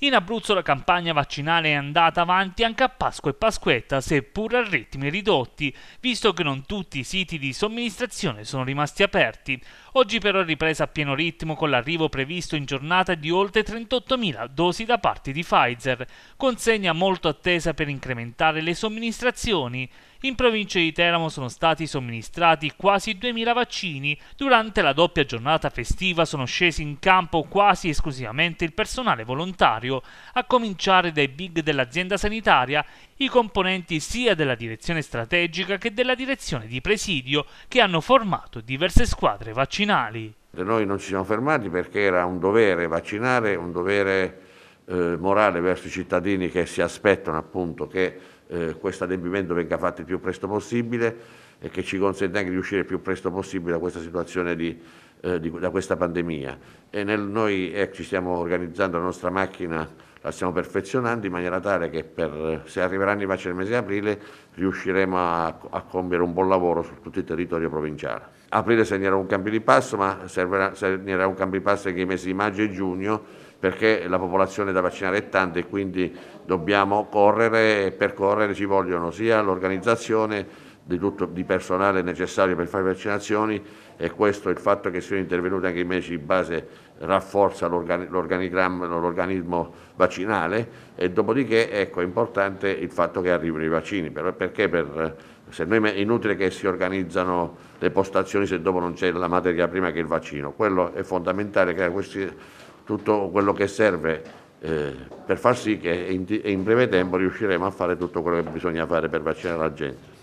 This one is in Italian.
In Abruzzo la campagna vaccinale è andata avanti anche a Pasqua e Pasquetta, seppur a ritmi ridotti, visto che non tutti i siti di somministrazione sono rimasti aperti. Oggi però è ripresa a pieno ritmo con l'arrivo previsto in giornata di oltre 38.000 dosi da parte di Pfizer, consegna molto attesa per incrementare le somministrazioni. In provincia di Teramo sono stati somministrati quasi 2.000 vaccini. Durante la doppia giornata festiva sono scesi in campo quasi esclusivamente il personale volontario, a cominciare dai big dell'azienda sanitaria, i componenti sia della direzione strategica che della direzione di presidio, che hanno formato diverse squadre vaccinali. Noi non ci siamo fermati perché era un dovere vaccinare, un dovere eh, morale verso i cittadini che si aspettano appunto che eh, questo adempimento venga fatto il più presto possibile e che ci consente anche di uscire il più presto possibile da questa situazione di, eh, di, da questa pandemia. Nel, noi eh, ci stiamo organizzando la nostra macchina, la stiamo perfezionando in maniera tale che per, se arriveranno i vaccini nel mese di aprile riusciremo a, a, compiere un buon lavoro su tutto il territorio provinciale. Aprile segnerà un cambio di passo, ma servirà, segnerà un cambio di passo anche i mesi di maggio e giugno perché la popolazione da vaccinare è tanta e quindi dobbiamo correre e per correre ci vogliono sia l'organizzazione di, tutto, di personale necessario per fare vaccinazioni e questo il fatto che siano intervenuti anche i medici di base rafforza l'organismo vaccinale e dopodiché ecco, è importante il fatto che arrivino i vaccini perché per, noi, è inutile che si organizzano le postazioni se dopo non c'è la materia prima che il vaccino, quello è fondamentale che questi tutto quello che serve eh, per far sì che in, in breve tempo riusciremo a fare tutto quello che bisogna fare per vaccinare la gente.